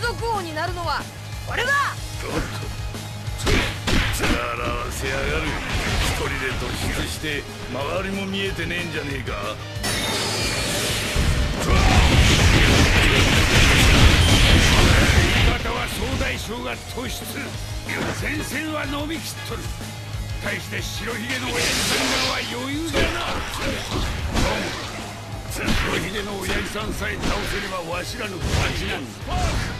賊王になるのは俺だ！おっと笑わせやがる。一人で突出して周りも見えてねえんじゃねえか。味方は総大将が突出前線は伸びきっとる。対して白ひげの親父さんらは余裕だな。白ひげの親父さんさえ倒せればわしらの勝ちなんだ。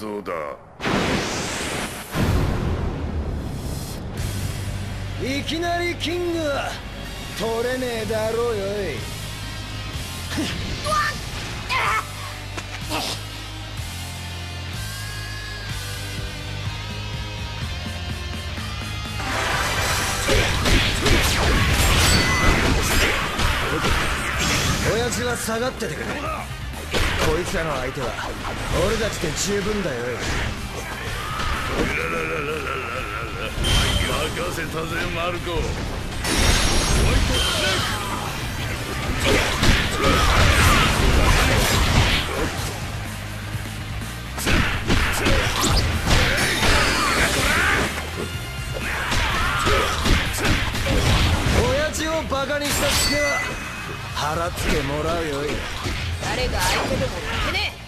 え小僧だ。いきなりキングは取れねえだろうよい。親父は下がっててくれ。いつらの相手は俺たちで十分だよ。任せたぜマルコ。親父をバカにしたツケは払ってもらうよい。誰が相手でも負けねえ。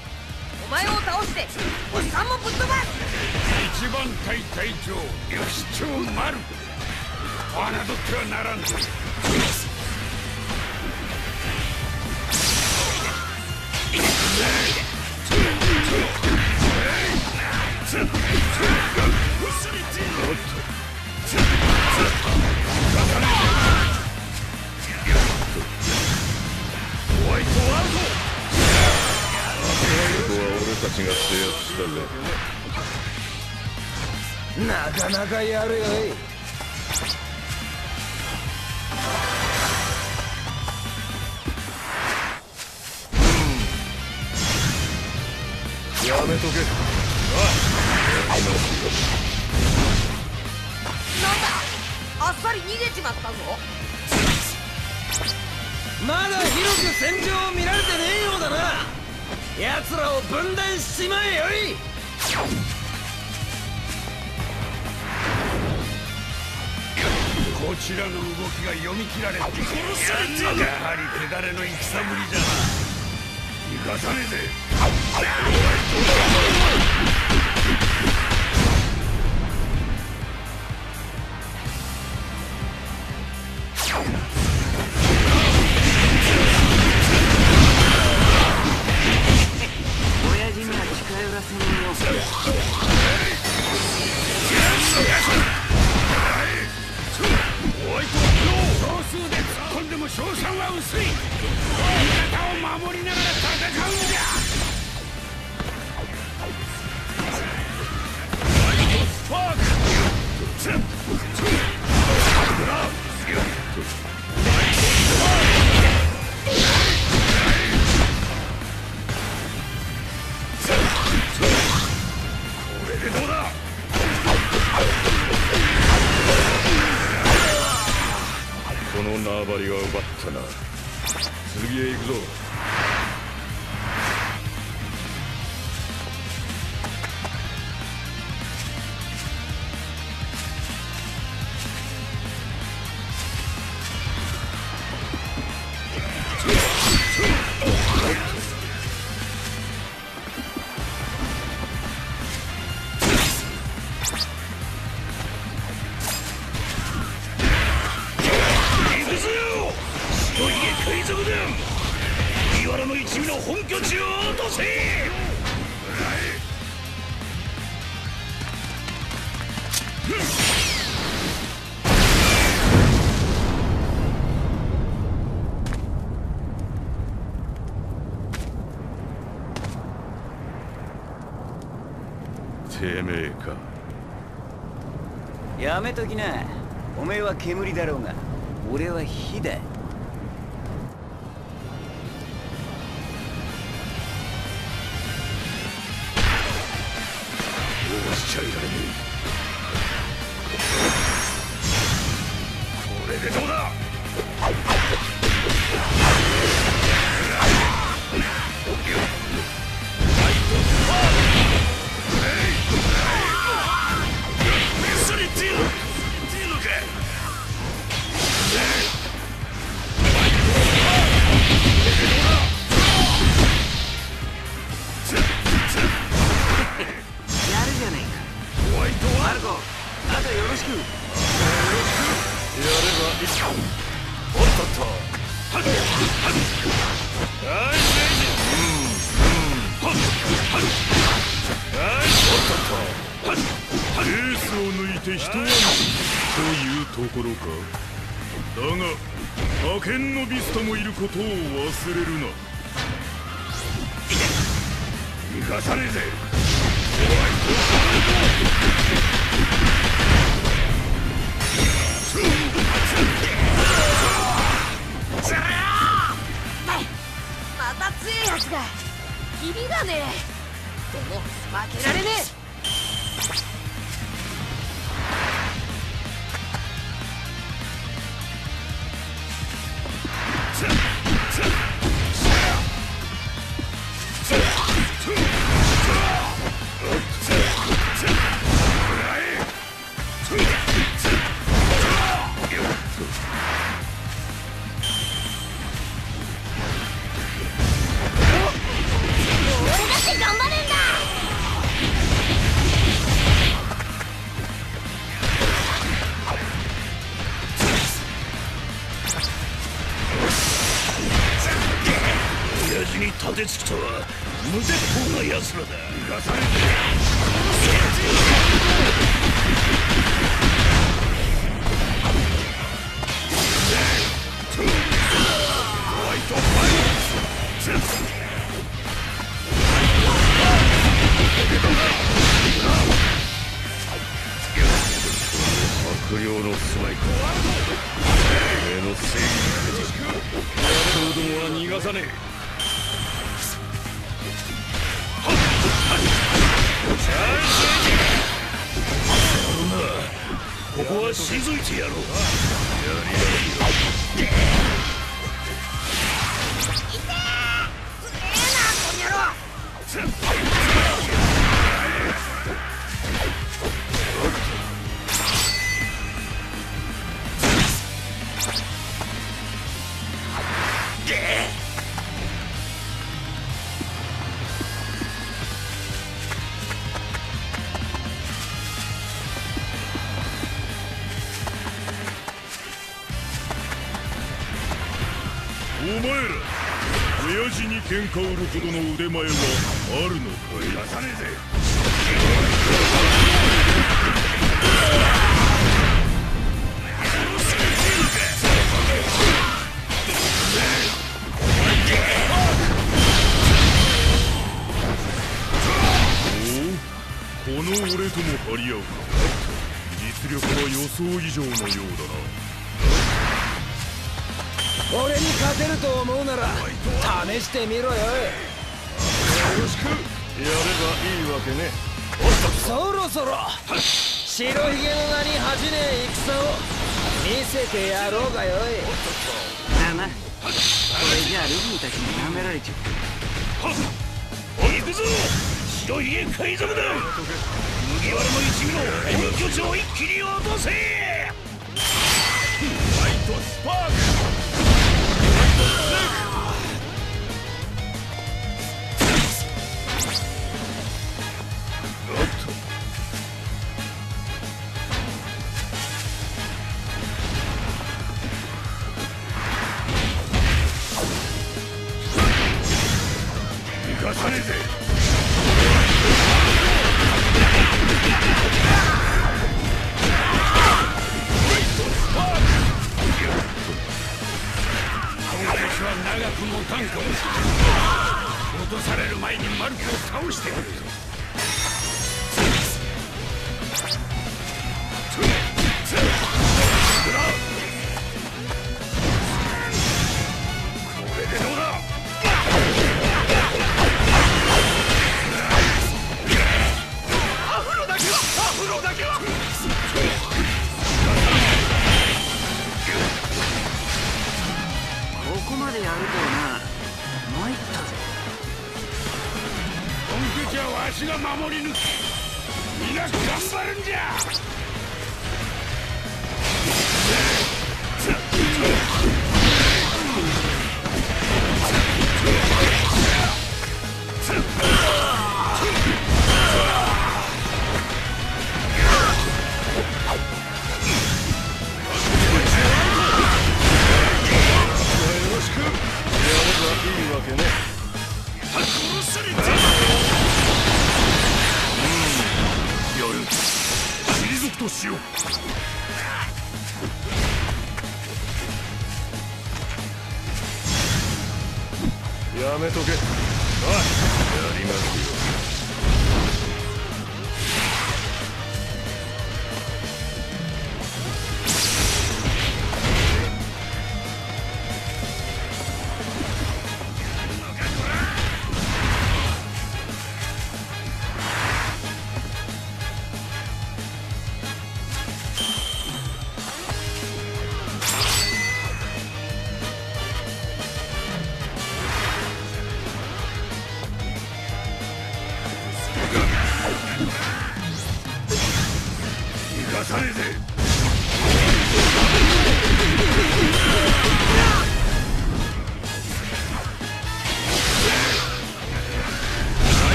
お前を倒しておっさんもぶっ飛ばす。一番隊隊長よし長丸。侮ってはならん。ぞホなかなかやるよいやめとけ。なん。だあっさり逃げちまったぞまだ広く戦場を見られてねえようだな奴らを分断しちまえよい。こちらの動きが読み切られている。やはり手だれの戦ぶりじゃ。な生かさねえぜ。な。次へ行くぞ。海賊団麦わらの一味の本拠地を落とせ！てめえか。やめときな。おめえは煙だろうが俺は火だ。ちゃいられねえこれでどうだ？て一安心というところかだが派遣のビスタもいることを忘れるな逃がさねえぜまキリがね。えでも負けられねえ。悪霊の住まいかおめえの正義にかけてやれどもは逃がさねえ。ここは退いてやろう。喧嘩売るほどの腕前はあるのかい逃がさねえぜこの俺とも張り合うか実力は予想以上のようだな俺に勝てると思うなら試してみろよ。よろしく。やればいいわけね。そろそろ白ひげの名に恥じねえ戦を見せてやろうがよい。だなこれじゃあルビーたちに舐められちゃう。行くぞ。白ひげ海賊だ麦わらの一味の本拠地を一気に落とせ。ファイトスパーク Luke! 私は長く持たんかも落とされる前にマルコを倒してくれ守り抜く皆頑張るんじゃ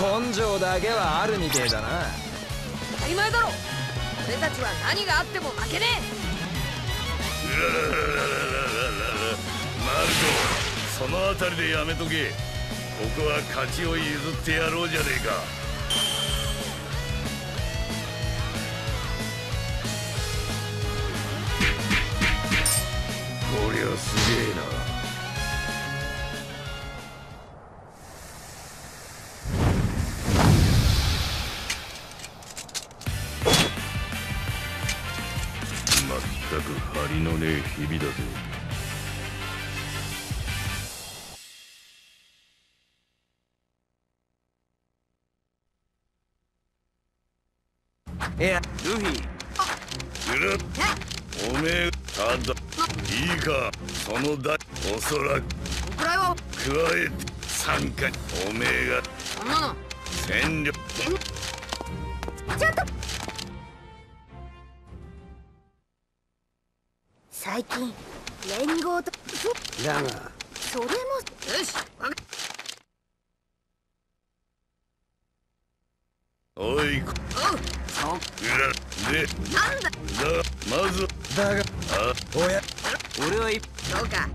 根性だけはあるみてえだな。当たり前だろ。俺たちは何があっても負けねマルコその辺りでやめとけ。ここは勝ちを譲ってやろうじゃねえかいや。ルフィ。ゆらおめえただいいか。そのだおそらく。えこくらいは。加えて参加おめえがそんなの。戦力。ちょっと。最近連合とだがそれも。よしおいこ。おうでなんだだ。まずだがあおや俺は一そうか